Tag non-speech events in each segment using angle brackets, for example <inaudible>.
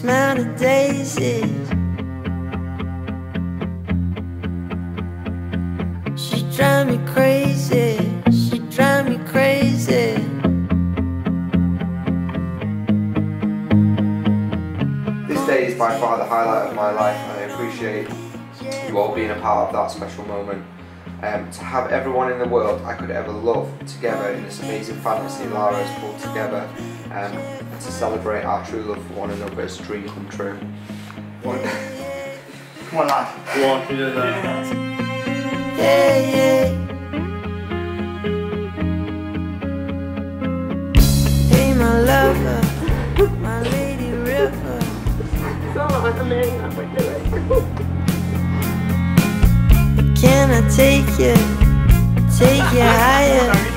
smelled a daisies. She drive me crazy, she drive me crazy. This day is by far the highlight of my life and I appreciate you all being a part of that special moment. Um, to have everyone in the world I could ever love together in this amazing fantasy Lara has pulled together um, and to celebrate our true love for one another is dream come true. One- Come on, lad. Go on, you do that. Yeah, yeah. Hey, my lover, my lady river. Can I take you, take you <laughs> higher?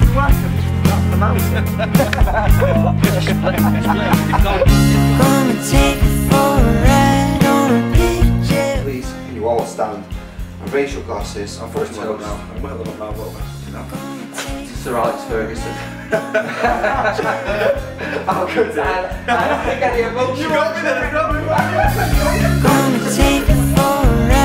Jet. Please, can you all stand and raise your glasses for a toast I'm well up now, but Sir Alex Ferguson. <laughs> How good that? I don't think any emotion. Gonna take you for a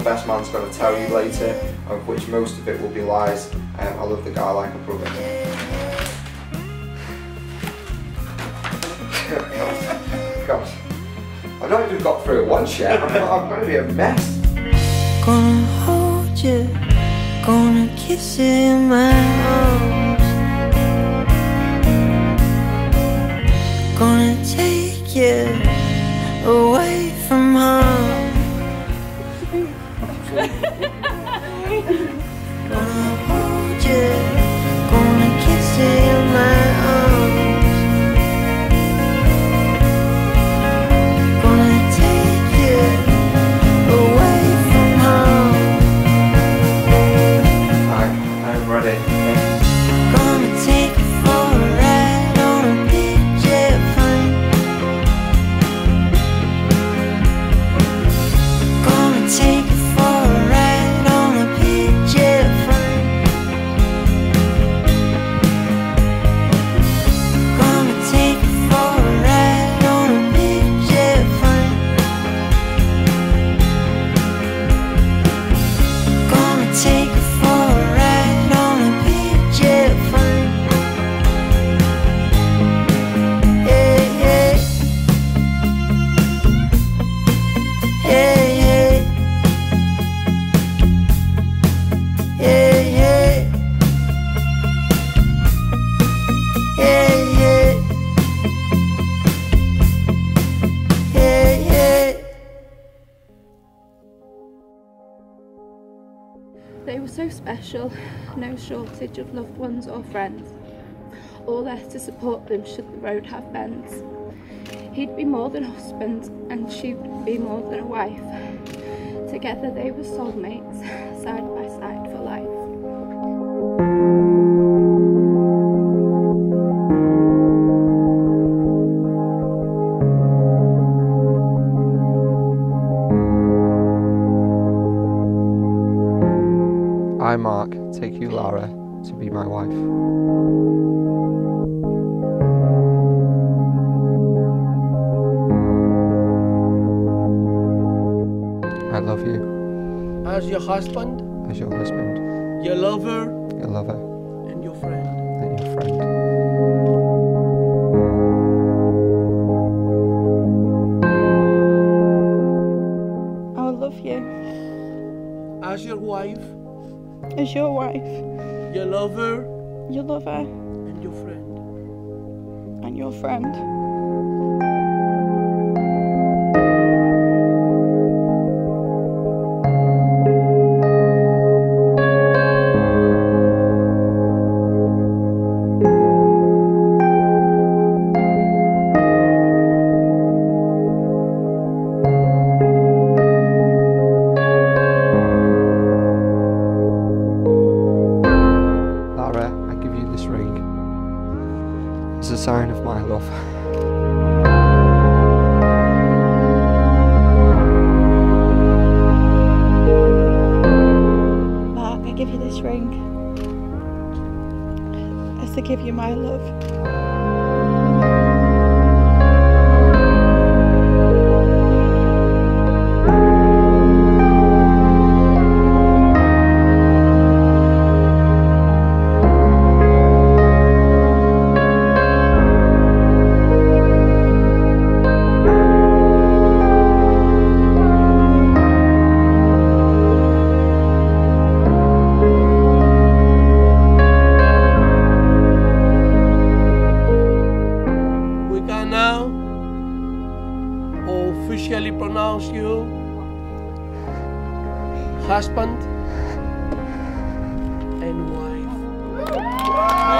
the best man's going to tell you later, of which most of it will be lies, um, I love the guy like a brother. <laughs> Gosh, I've not even got through it once yet. I'm, I'm going to be a mess. Gonna hold you, gonna kiss you in my arms. Gonna take you away from home. No shortage of loved ones or friends, all there to support them should the road have bends. He'd be more than husband and she'd be more than a wife. Together they were soulmates, side by my wife. I love you as your husband, as your husband, your lover, your lover, and your friend. and your friend. I love you As your wife, as your wife, your lover, your lover, and your friend. and your friend. Husband and wife.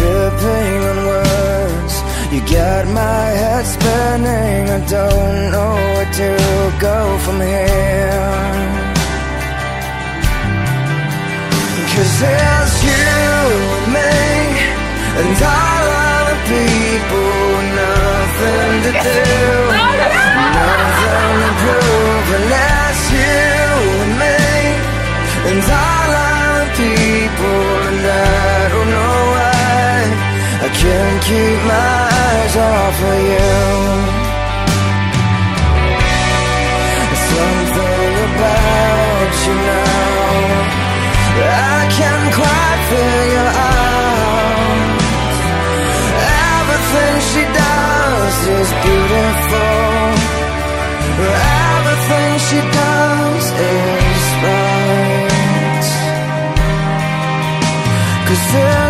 Tripping on words. You got my head spinning. I don't know where to go from here. Cause it's you and me and all other people, nothing to do, oh, nothing to prove, keep my eyes off of you. Something about you now. I can't quite figure out Everything she does is beautiful Everything she does is right Cause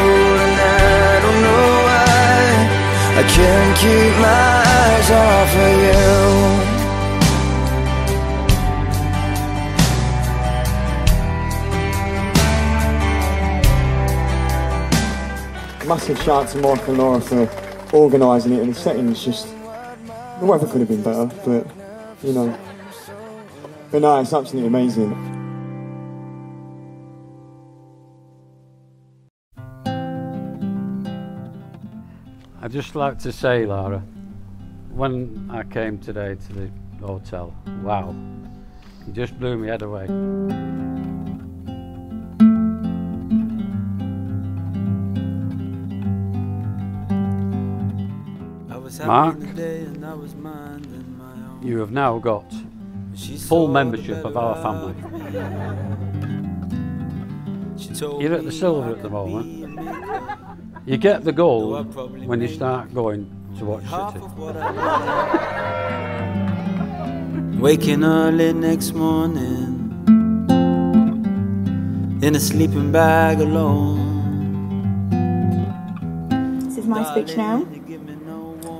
and I don't know why I can't keep my eyes off of you. massive shout out to Mark and Laura for organising it and the setting's just the weather could have been better, but you know. But no, it's absolutely amazing. Just like to say, Lara, when I came today to the hotel, wow, you just blew my head away. Mark, you have now got full membership of our family. You're at the silver at the moment. You get the gold when you start going to watch City. Waking early next morning in a sleeping bag alone. This is my speech now.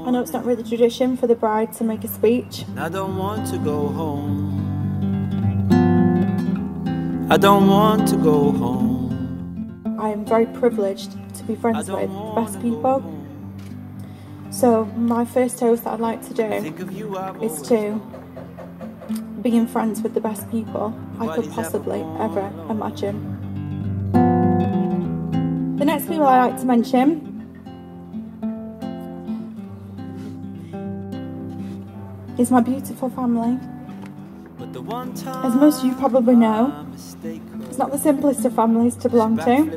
I know it's not really tradition for the bride to make a speech. I don't want to go home. I don't want to go home. I am very privileged to be friends with the best people. So my first toast that I'd like to do is to being friends with the best people I could possibly ever imagine. The next people I like to mention is my beautiful family. As most of you probably know, it's not the simplest of families to belong to.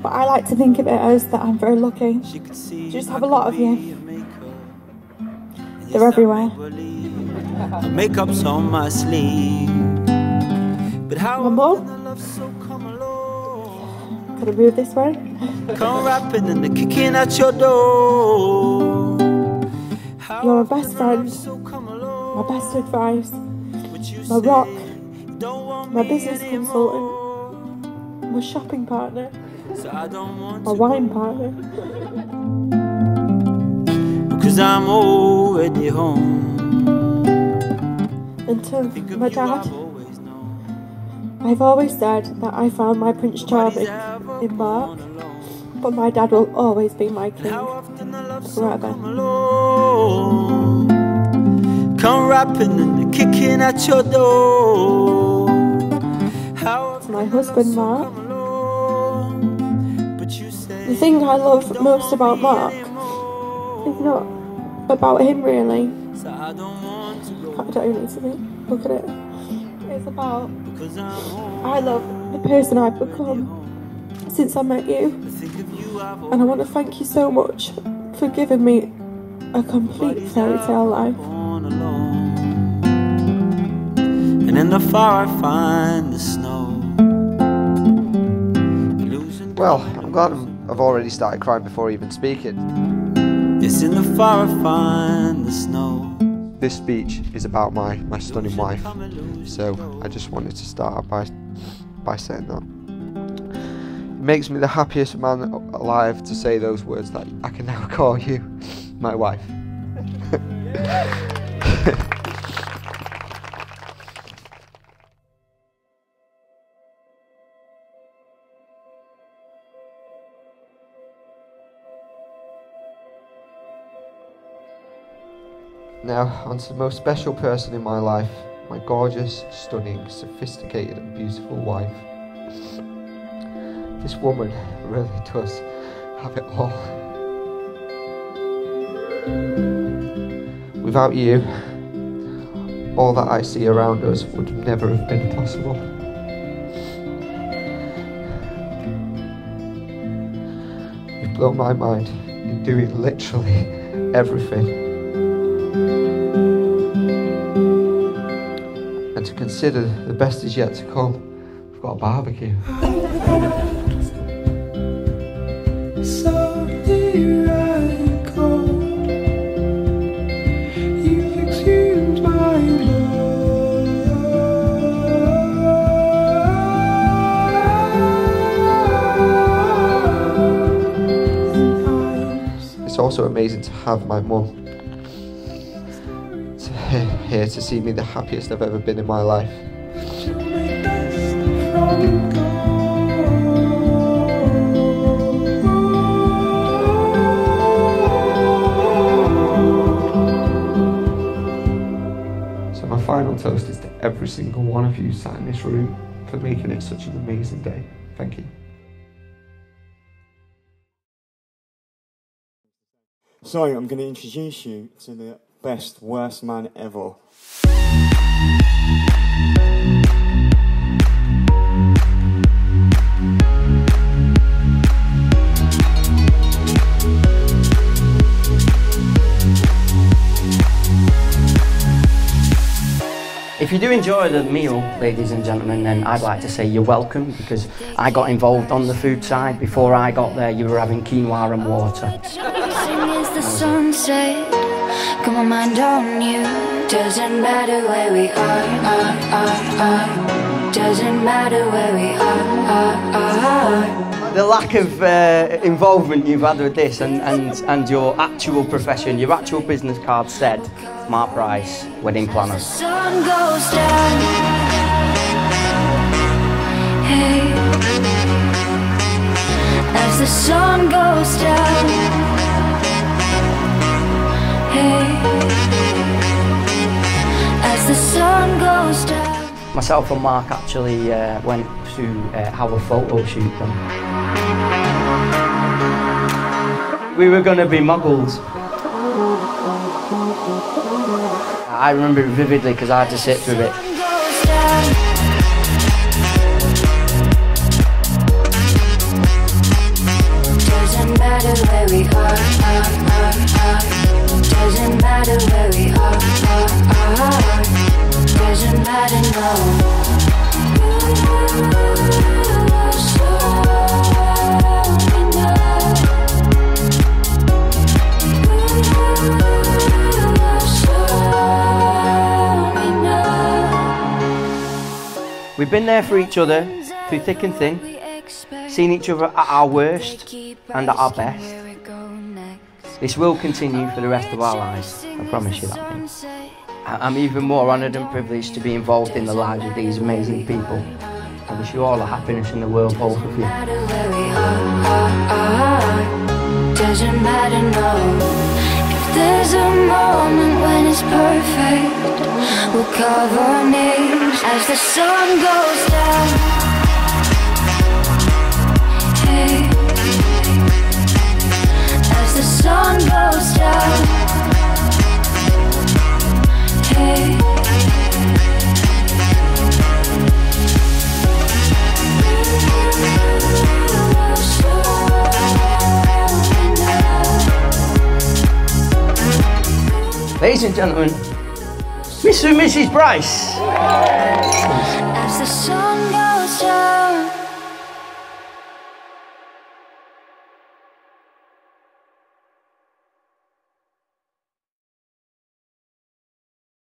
But I like to think of it as that I'm very lucky to just have a lot of you. They're everywhere. Makeup's on my sleeve. But how more. Could I move this way? come rapping and they're kicking at your door. You're my best friend, my best advice, my rock, my business consultant, my shopping partner, So I don't want my wine partner. Cause I'm already home. And to my dad, I've always said that I found my Prince Charming in Mark, but my dad will always be my king forever. Come rapping and kicking at your door. My husband Mark, the thing I love most about Mark is not about him really. I don't need to. Look at it. It's about I love the person I've become since I met you. And I want to thank you so much for giving me a complete fairy tale life. And in the far I find the snow. Well, I'm glad I'm, I've already started crying before even speaking. It's in the far I find the snow. This speech is about my, my stunning wife, so I just wanted to start by by saying that. It makes me the happiest man alive to say those words that I can now <laughs> call you my wife. <laughs> Now, on to the most special person in my life, my gorgeous, stunning, sophisticated, and beautiful wife. This woman really does have it all. Without you, all that I see around us would never have been possible. You've blown my mind in doing literally everything. To consider the best is yet to come, we've got a barbecue. So here I go. You've exhumed my It's also amazing to have my mum <laughs> here to see me the happiest I've ever been in my life. So my final toast is to every single one of you sat in this room for making it such an amazing day. Thank you. So I'm going to introduce you to the best worst man ever. If you do enjoy the meal, ladies and gentlemen, then I'd like to say you're welcome because I got involved on the food side. Before I got there, you were having quinoa and water. Got my mind on you. Doesn't matter where we are, are, are, are. Doesn't matter where we are, are, are. The lack of uh, involvement you've had with this and, and, and your actual profession, your actual business card said, Mark Bryce, wedding planner. Sun goes down. Hey, as the sun goes down. Myself and Mark actually uh, went to uh, have a photo shoot them. We were going to be muggles. I remember it vividly because I had to sit through it. Doesn't matter where we are. Doesn't matter where we are. Doesn't matter, no. Now. We've been there for each other through thick and thin, seen each other at our worst and at our best. This will continue for the rest of our lives, I promise you that. I'm even more honoured and privileged to be involved in the lives of these amazing people. I wish you all the happiness in the world, both of you. Doesn't matter, no. If there's a moment when it's perfect, we'll cover our names as the sun goes down. Ladies and gentlemen, Mr. and Mrs. Bryce.